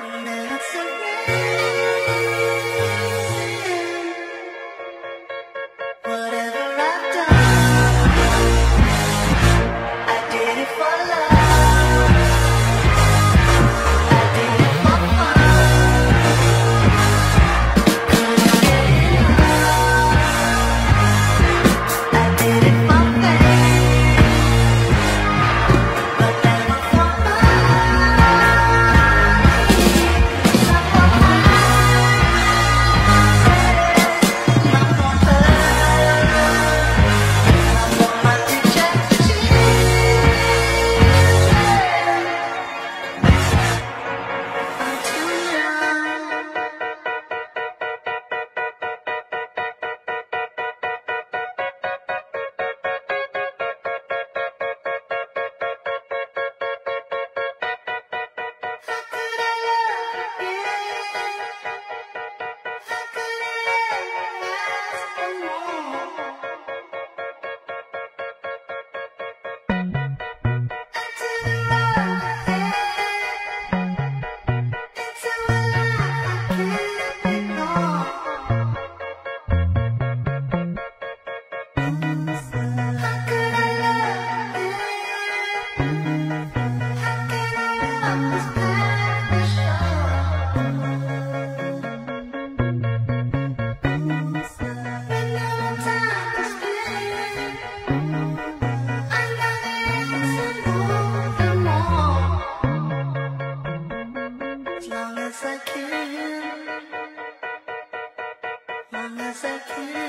That's alright.